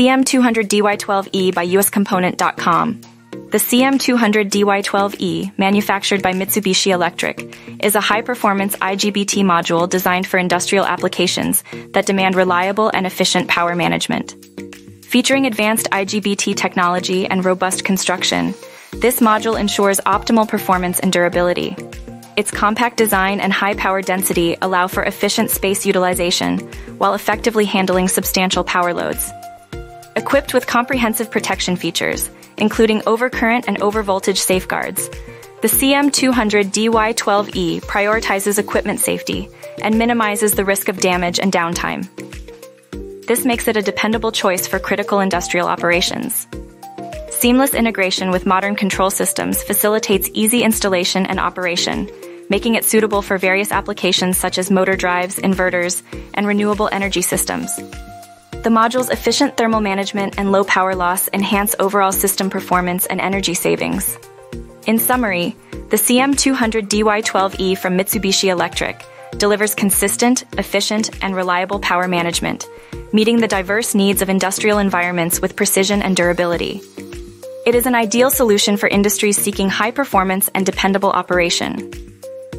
CM200DY12E by uscomponent.com. The CM200DY12E, manufactured by Mitsubishi Electric, is a high-performance IGBT module designed for industrial applications that demand reliable and efficient power management. Featuring advanced IGBT technology and robust construction, this module ensures optimal performance and durability. Its compact design and high power density allow for efficient space utilization while effectively handling substantial power loads. Equipped with comprehensive protection features, including overcurrent and overvoltage safeguards, the CM200DY12E prioritizes equipment safety and minimizes the risk of damage and downtime. This makes it a dependable choice for critical industrial operations. Seamless integration with modern control systems facilitates easy installation and operation, making it suitable for various applications such as motor drives, inverters, and renewable energy systems. The module's efficient thermal management and low power loss enhance overall system performance and energy savings. In summary, the CM200DY12E from Mitsubishi Electric delivers consistent, efficient, and reliable power management, meeting the diverse needs of industrial environments with precision and durability. It is an ideal solution for industries seeking high performance and dependable operation.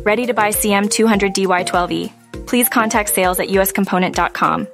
Ready to buy CM200DY12E? Please contact sales at uscomponent.com.